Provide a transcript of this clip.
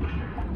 district.